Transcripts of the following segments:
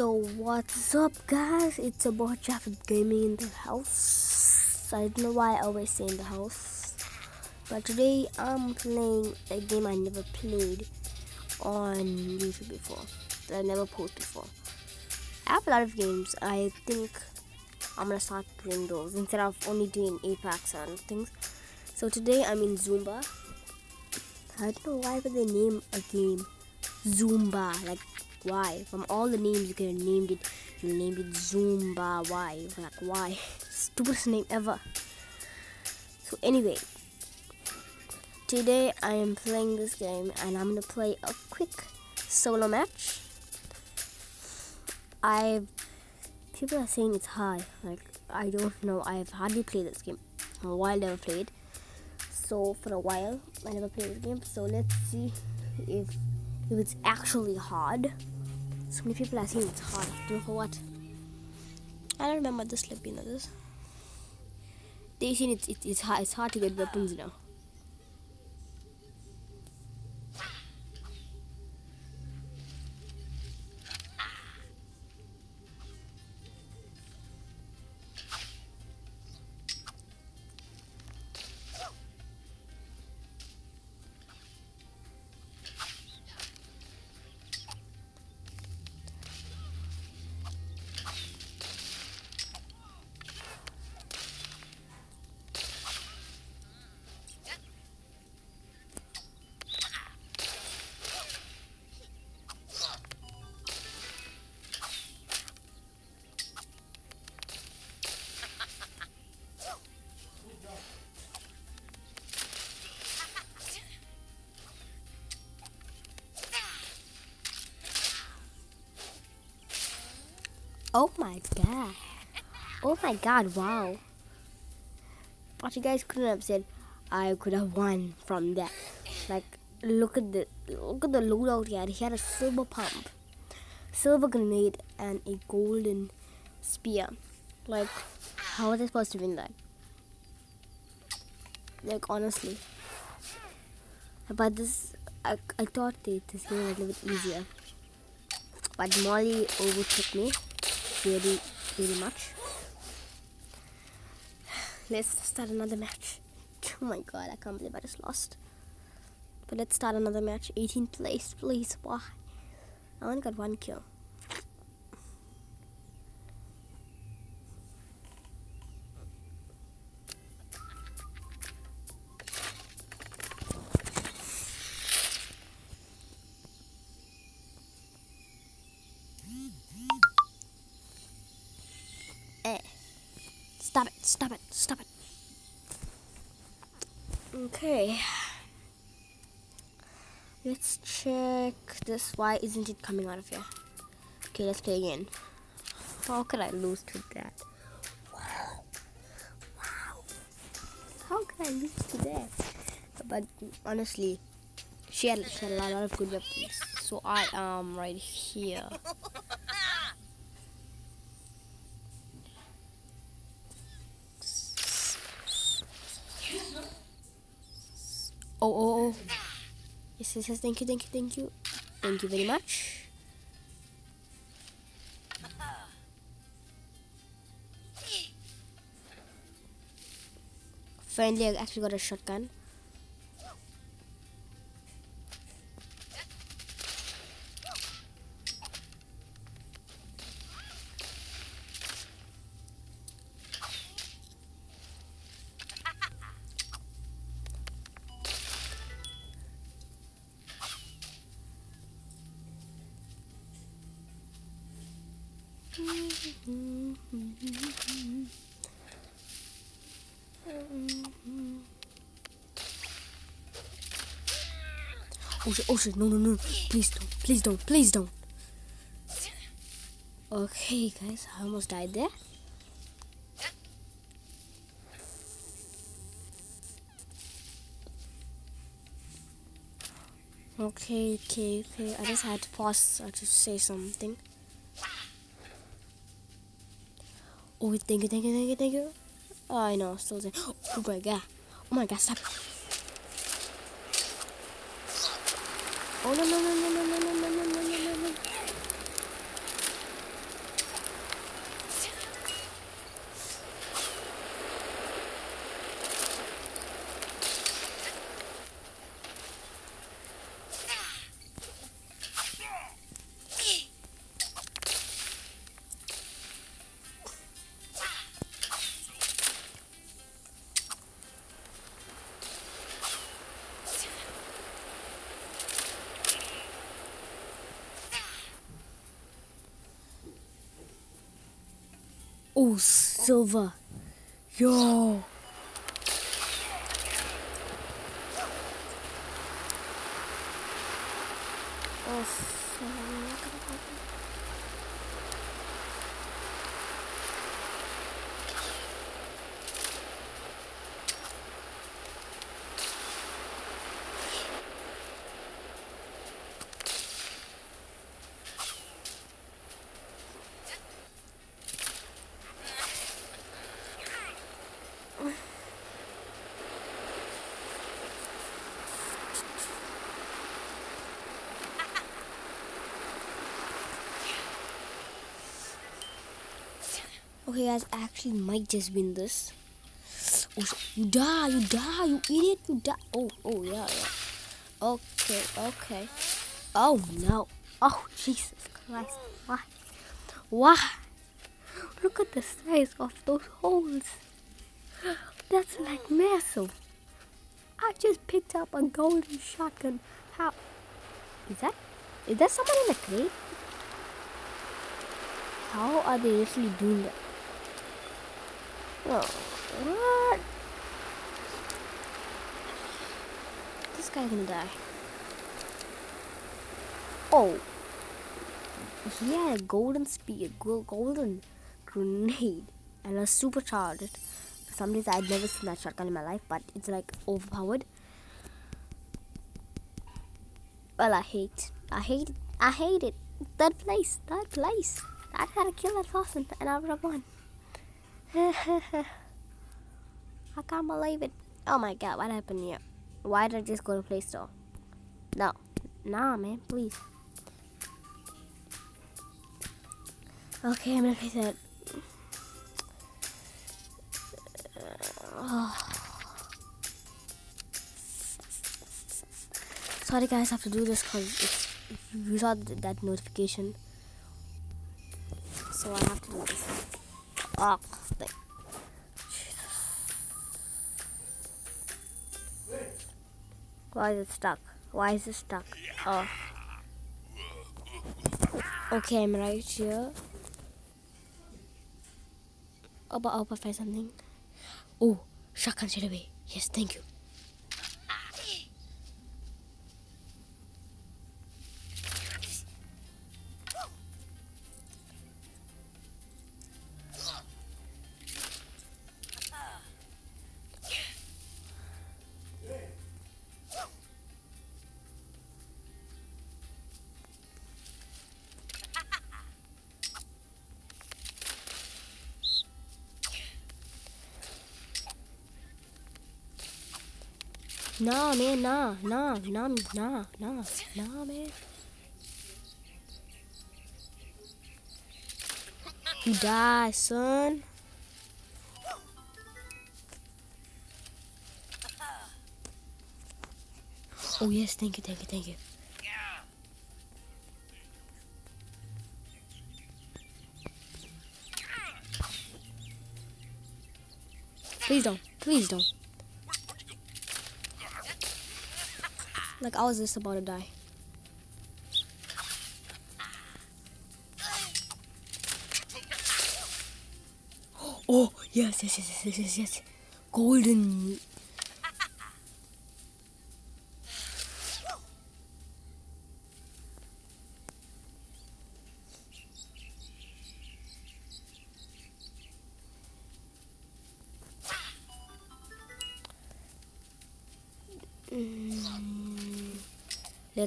So what's up guys? It's about Jeff Gaming in the house. I don't know why I always say in the house. But today I'm playing a game I never played on YouTube before. That I never posted before. I have a lot of games. I think I'm gonna start playing those instead of only doing Apex and things. So today I'm in Zooba. I don't know why would they name a game Zooba. Like why? From all the names you could have named it, you named it Zooba. Why? Like why? Stupidest name ever. So anyway, today I am playing this game and I'm gonna play a quick solo match. I people are saying it's hard. Like I don't know. I've hardly played this game. A while never played. So for a while I never played this game. So let's see if if it's actually hard. So many people are saying it's hard. Do for what? I don't remember this know this. They saying it's, it's, it's hard it's hard to get weapons now. Oh my god. Oh my god, wow. But you guys couldn't have said I could have won from that. Like look at the look at the loadout he had. He had a silver pump, silver grenade, and a golden spear. Like how was I supposed to win that? Like honestly. But this I, I thought that this game was a little bit easier. But Molly overtook me very very much. Let's start another match. Oh my god i can't believe i just lost. But let's start another match. 18th place please. Why? I only got one kill Eh. Stop it, stop it, stop it. Okay. Let's check this. Why isn't it coming out of here? Okay, let's play again. How could I lose to that? Wow. Wow. How could I lose to that? But honestly, she had, she had a lot of good weapons. So I am right here. Oh, oh, oh. Yes, yes, yes. Thank you, thank you, thank you. Thank you very much. Finally, I actually got a shotgun. Oh shit, oh shit, no, no, no, please don't, please don't, please don't. Okay, guys, I almost died there. Okay, okay, okay, I just had to pause uh, to say something. Oh, thank you, thank you, thank you, thank you. Oh, I know, still there. Oh my god. Oh my god, stop. Oh no, no, no, no, no, no, no, no. Oh, silver. Yo. Okay, guys, I actually might just win this. Oh, you die, you die, you idiot, you die. Oh, oh, yeah, yeah. Okay, okay. Oh, no. Oh, Jesus Christ. Why? Why? Look at the size of those holes. That's like massive. I just picked up a golden shotgun. How? Is that? Is that someone in the crate? How are they actually doing that? Oh, what? This guy's gonna die. Oh. He had a golden spear, golden grenade, and a supercharged. For some reason, I'd never seen that shotgun in my life, but it's like overpowered. Well, I hate, I hate. I hate it. Third place, third place. I had to kill that person, and I would have won. I can't believe it. Oh my god, what happened here? Why did I just go to Play Store? No. Nah, man, please. Okay, I'm gonna that. Oh. Sorry guys, I have to do this because you saw that notification. So I have to do this. Oh, thing. Why is it stuck? Why is it stuck? Oh. Okay, I'm right here. Oh, but I hope I find something. Oh, shotgun straight away. Yes, thank you. Nah, man, nah, nah, nah, nah, nah, nah, man. You die, son. Oh, yes, thank you, thank you, thank you. Please don't. Please don't. Like I was just about to die. Oh, yes, yes, yes, yes, yes, yes. Golden.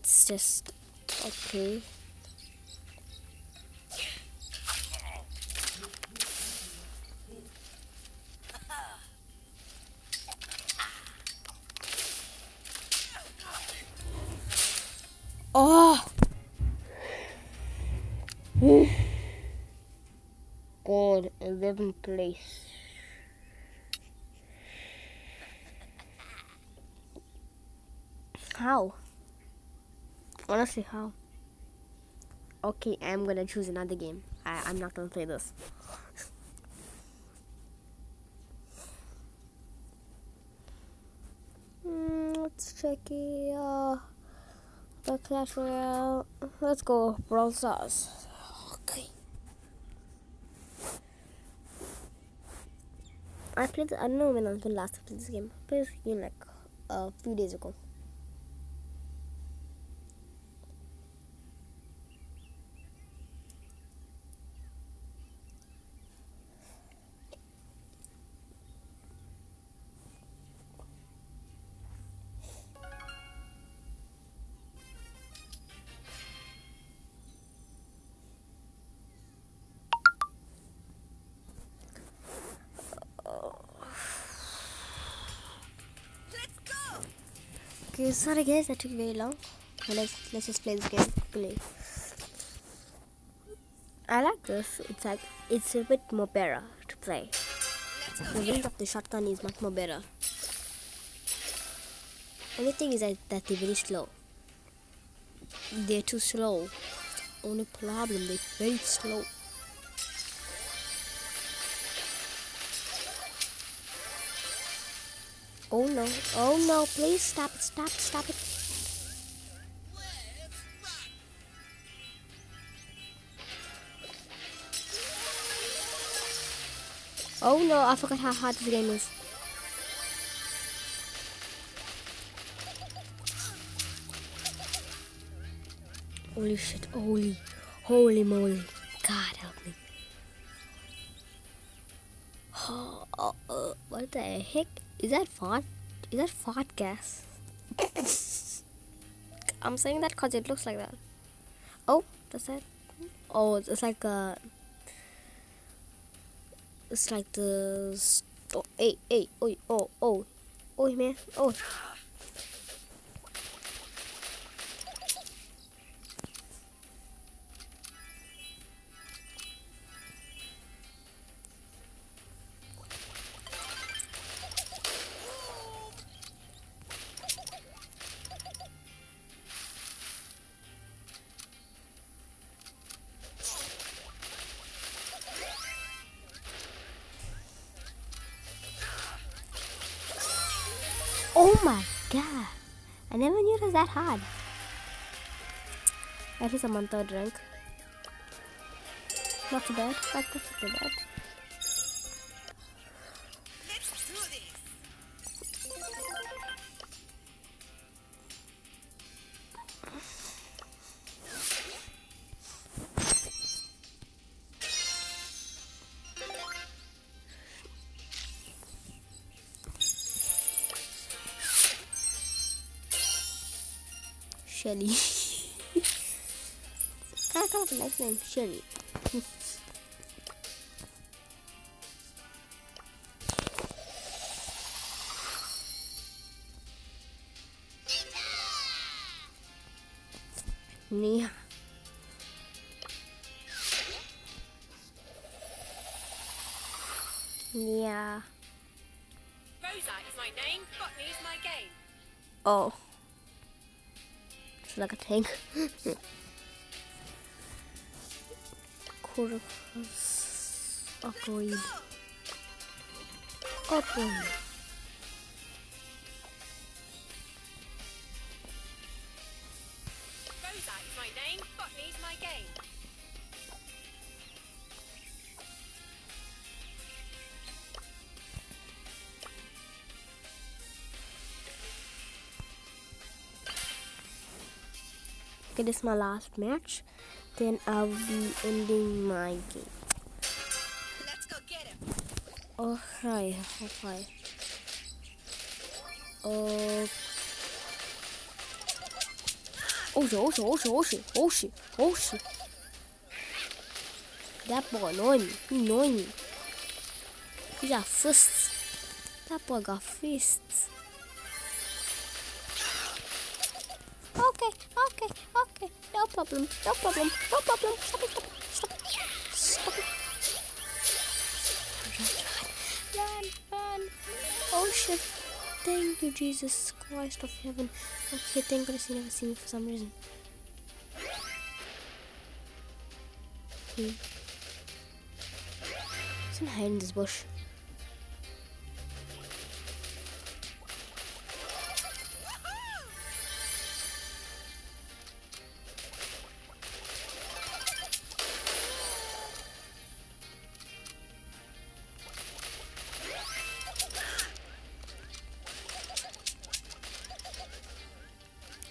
Let's just okay Oh! God, 11th place. How? Honestly, how? Okay, I'm gonna choose another game. I, I'm not gonna play this. mm, let's check it. Uh, the Clash Royale. Let's go Brawl Stars. Okay. I played. I don't know when I was last to play this game. I played this game like a few days ago. Okay, sorry guys, that took very long. Let's let's just play this game quickly. I like this. It's like it's a bit more better to play. The range of the shotgun is much more better. Only thing is that, that they're very slow. They're too slow. Only problem, they're very slow. Oh no. Oh no. Please stop it. Stop it. Stop it. Oh no. I forgot how hard this game is. Holy shit. Holy. Holy moly. God help me. Oh, what the heck? Is that fart? Is that fart gas? I'm saying that because it looks like that. Oh, that's it. Oh, it's like a. It's like the. Oh, hey, hey, oh, oh, oh, oh, man. Oh I never knew it was that hard. At least I'm on third rank. Not too bad. Not too bad. Shelly. kind of, kind of a nice name, Shelly. Nia. Yeah. Rosa is my name, Botany is my game. Oh. Like a tank. Corvus. Upgrade. Upgrade. Okay, this my last match. Then I'll be ending my game. Let's go get him. Okay, okay. Uh. Oh shit, oh shit, oh shit, oh shit, oh shit, oh shit. That boy annoying me. He annoying me. He got fists. That boy got fists. Okay. No problem, no problem, no problem. Stop it, stop it, stop it. Stop it. Run, run. Oh shit. Thank you, Jesus Christ of heaven. Okay, thank goodness he never see me for some reason. Hmm. Gonna hide in this bush.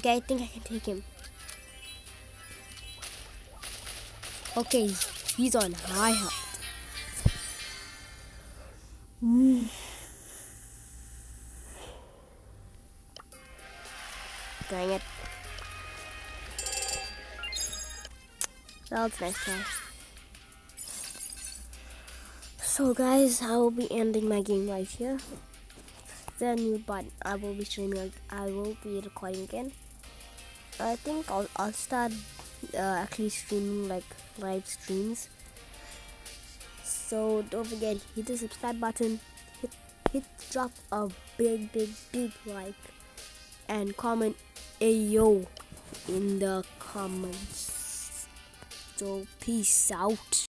Okay, I think I can take him. Okay, he's on high health. Dang it. That's nice try. So guys, I will be ending my game right here. Then new button I will be streaming I will be recording again. I think I'll I'll start uh, actually streaming like live streams. So don't forget hit the subscribe button, hit hit drop a big big big like and comment Ayo in the comments. So peace out.